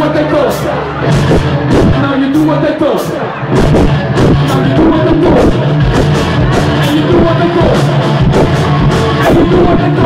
what they thought. Now you do what they thought. Now you do what they thought. And you do what they thought. And you do what they thought.